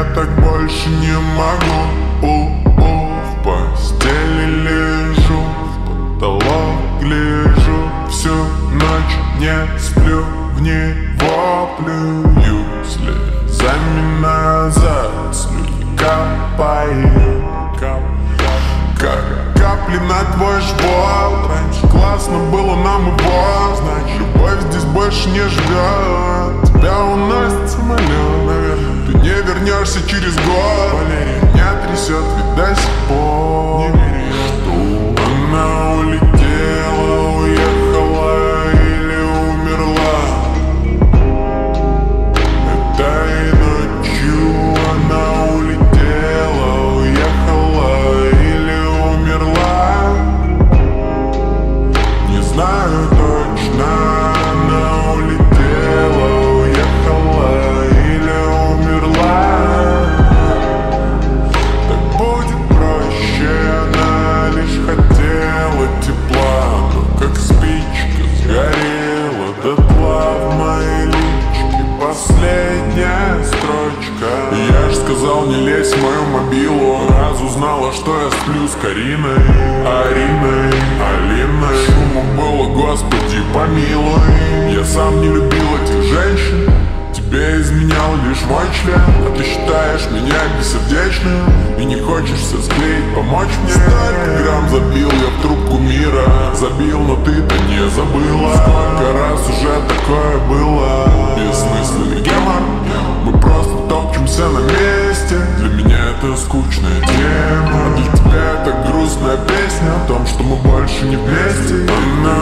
я так больше не могу. У -у, В постели лежу, в потолок гляжу. Всю ночь не сплю, в него плюю. Слезами назад слюни капаю Как капли на твой жбот Раньше классно было нам его Значит, любовь здесь больше не ждет Тебя у нас вернешься через год. Валерия меня трясет, ведь до Строчка. Я ж сказал не лезь в мою мобилу. Раз узнала, что я сплю с Кариной Ариной, Алиной. Шума было, господи, помилуй. Я сам не любил этих женщин. Тебе изменял лишь мой член. А ты считаешь меня бессердечным И не хочешься склеить, помочь мне. Столько грамм забил я в трубку мира. Забил, но ты-то не забыла. Сколько раз это скучная тема. Для тебя это грустная песня О том, что мы больше не вместе. Она